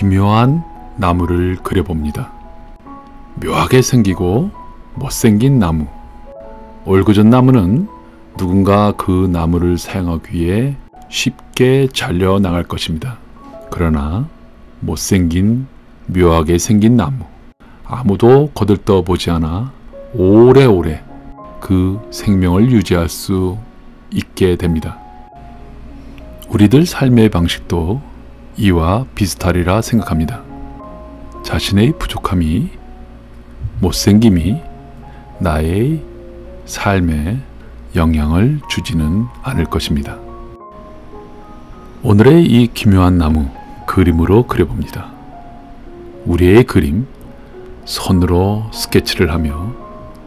기묘한 나무를 그려봅니다. 묘하게 생기고 못생긴 나무. 올그전 나무는 누군가 그 나무를 사용하기 위해 쉽게 잘려 나갈 것입니다. 그러나 못생긴 묘하게 생긴 나무. 아무도 거들떠 보지 않아 오래오래 그 생명을 유지할 수 있게 됩니다. 우리들 삶의 방식도 이와 비슷하리라 생각합니다. 자신의 부족함이, 못생김이 나의 삶에 영향을 주지는 않을 것입니다. 오늘의 이 기묘한 나무 그림으로 그려봅니다. 우리의 그림, 손으로 스케치를 하며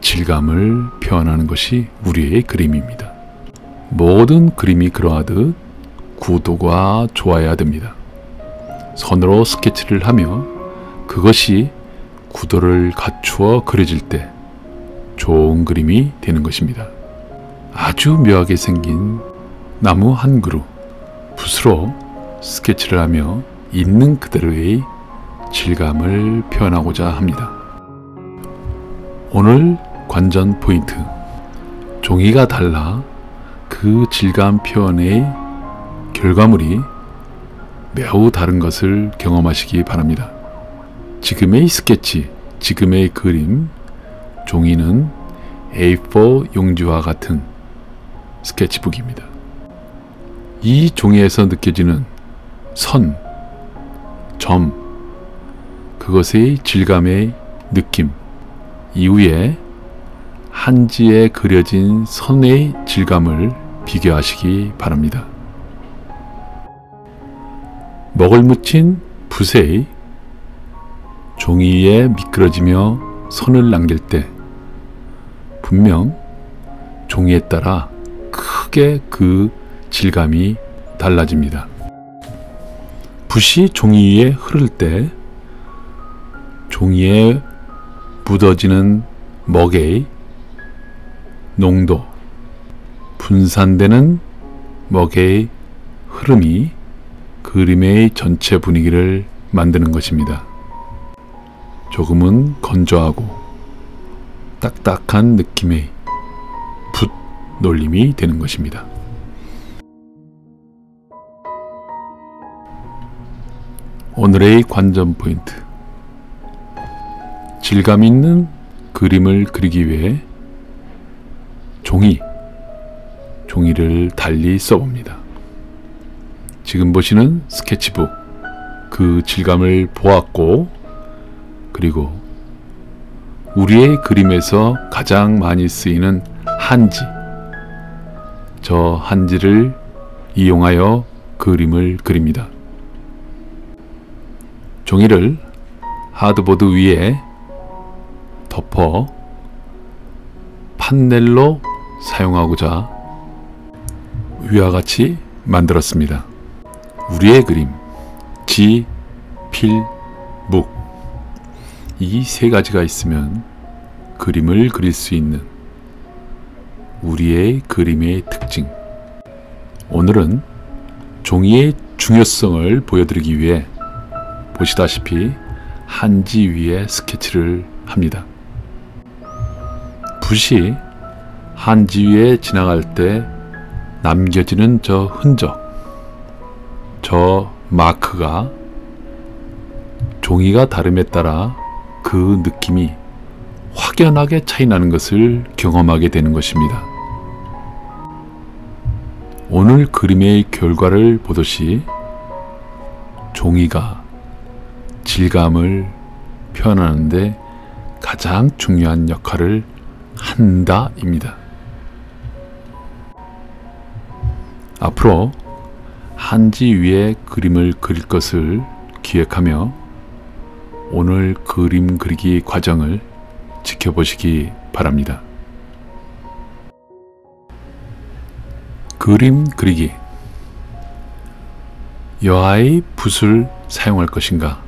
질감을 표현하는 것이 우리의 그림입니다. 모든 그림이 그러하듯 구도가 좋아야 됩니다. 손으로 스케치를 하며 그것이 구도를 갖추어 그려질 때 좋은 그림이 되는 것입니다. 아주 묘하게 생긴 나무 한 그루 붓으로 스케치를 하며 있는 그대로의 질감을 표현하고자 합니다. 오늘 관전 포인트 종이가 달라 그 질감 표현의 결과물이 매우 다른 것을 경험하시기 바랍니다. 지금의 스케치, 지금의 그림, 종이는 A4 용지와 같은 스케치북입니다. 이 종이에서 느껴지는 선, 점, 그것의 질감의 느낌, 이후에 한지에 그려진 선의 질감을 비교하시기 바랍니다. 먹을 묻힌 붓의 종이에 미끄러지며 선을 남길 때 분명 종이에 따라 크게 그 질감이 달라집니다. 붓이 종이 위에 흐를 때 종이에 묻어지는 먹의 농도, 분산되는 먹의 흐름이 그림의 전체 분위기를 만드는 것입니다. 조금은 건조하고 딱딱한 느낌의 붓 놀림이 되는 것입니다. 오늘의 관전 포인트 질감 있는 그림을 그리기 위해 종이, 종이를 달리 써봅니다. 지금 보시는 스케치북, 그 질감을 보았고, 그리고 우리의 그림에서 가장 많이 쓰이는 한지, 저 한지를 이용하여 그림을 그립니다. 종이를 하드보드 위에 덮어 판넬로 사용하고자 위와 같이 만들었습니다. 우리의 그림, 지, 필, 묵. 이세 가지가 있으면 그림을 그릴 수 있는 우리의 그림의 특징. 오늘은 종이의 중요성을 보여드리기 위해 보시다시피 한지 위에 스케치를 합니다. 붓이 한지 위에 지나갈 때 남겨지는 저 흔적, 저 마크가 종이가 다름에 따라 그 느낌이 확연하게 차이나는 것을 경험하게 되는 것입니다. 오늘 그림의 결과를 보듯이 종이가 질감을 표현하는데 가장 중요한 역할을 한다입니다. 앞으로 한지 위에 그림을 그릴 것을 기획하며 오늘 그림 그리기 과정을 지켜보시기 바랍니다. 그림 그리기 여하의 붓을 사용할 것인가?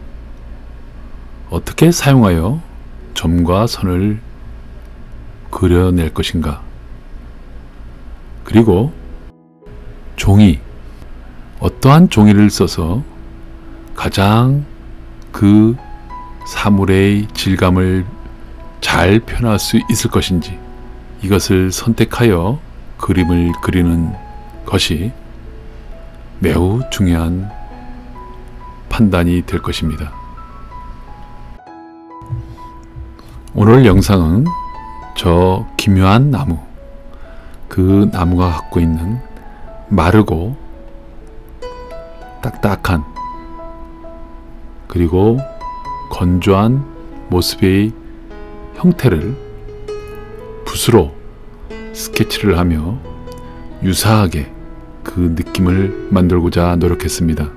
어떻게 사용하여 점과 선을 그려낼 것인가? 그리고 종이, 어떠한 종이를 써서 가장 그 사물의 질감을 잘 표현할 수 있을 것인지 이것을 선택하여 그림을 그리는 것이 매우 중요한 판단이 될 것입니다. 오늘 영상은 저 기묘한 나무, 그 나무가 갖고 있는 마르고 딱딱한 그리고 건조한 모습의 형태를 붓으로 스케치를 하며 유사하게 그 느낌을 만들고자 노력했습니다.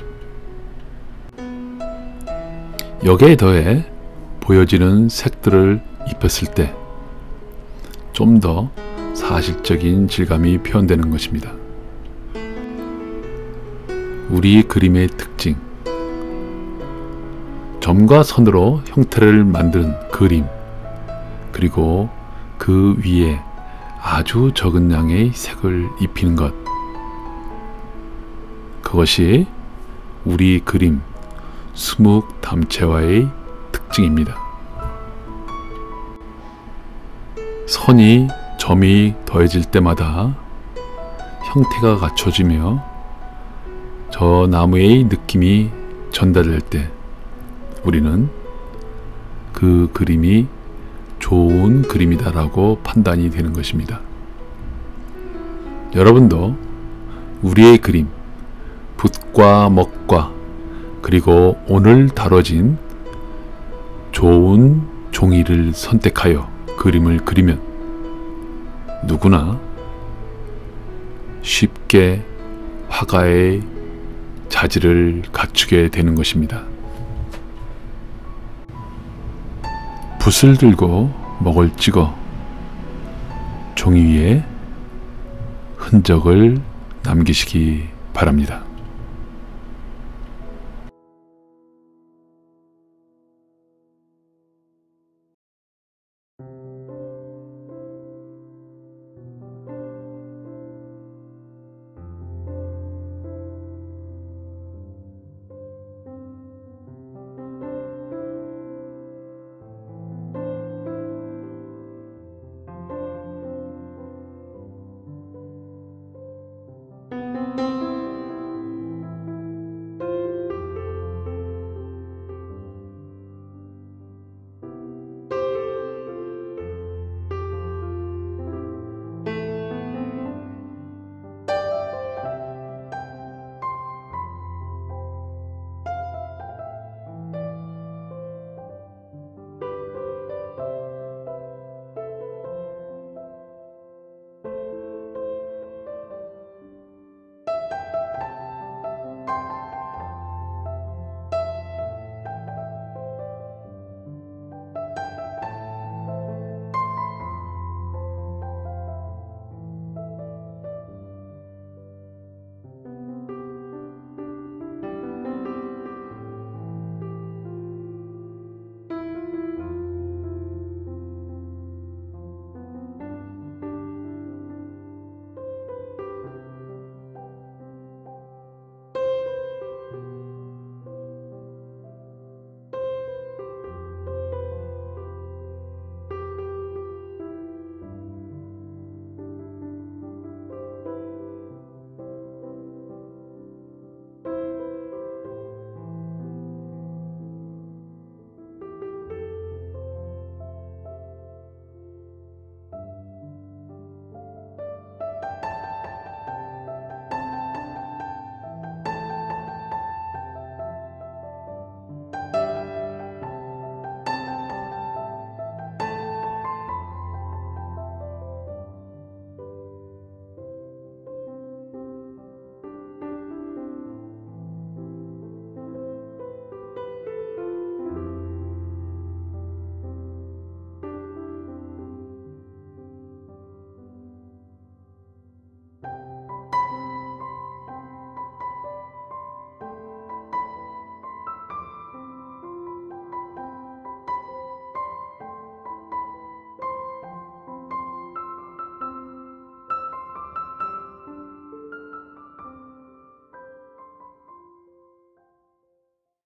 여기에 더해 보여지는 색들을 입혔을 때 좀 더 사실적인 질감이 표현되는 것입니다. 우리 그림의 특징. 점과 선으로 형태를 만든 그림. 그리고 그 위에 아주 적은 양의 색을 입히는 것. 그것이 우리 그림 수묵 담채화의 특징입니다. 선이 점이 더해질 때마다 형태가 갖춰지며 저 나무의 느낌이 전달될 때 우리는 그 그림이 좋은 그림이다라고 판단이 되는 것입니다. 여러분도 우리의 그림, 붓과 먹과 그리고 오늘 다뤄진 좋은 종이를 선택하여 그림을 그리면 누구나 쉽게 화가의 자질을 갖추게 되는 것입니다. 붓을 들고 먹을 찍어 종이 위에 흔적을 남기시기 바랍니다.